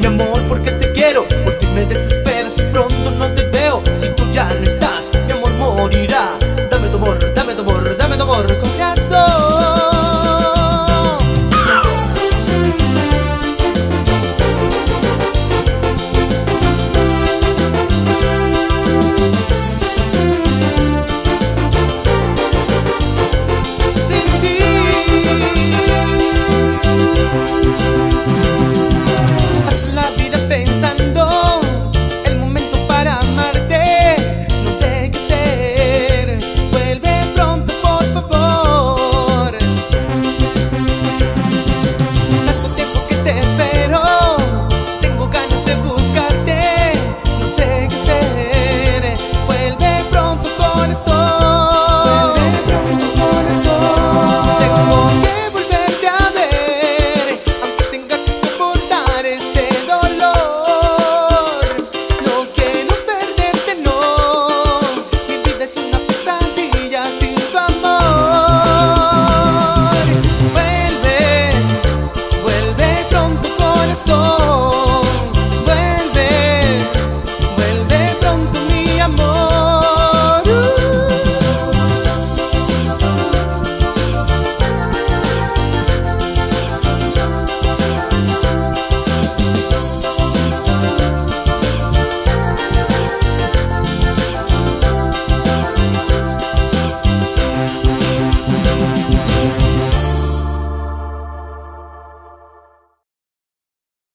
Mi amor, porque.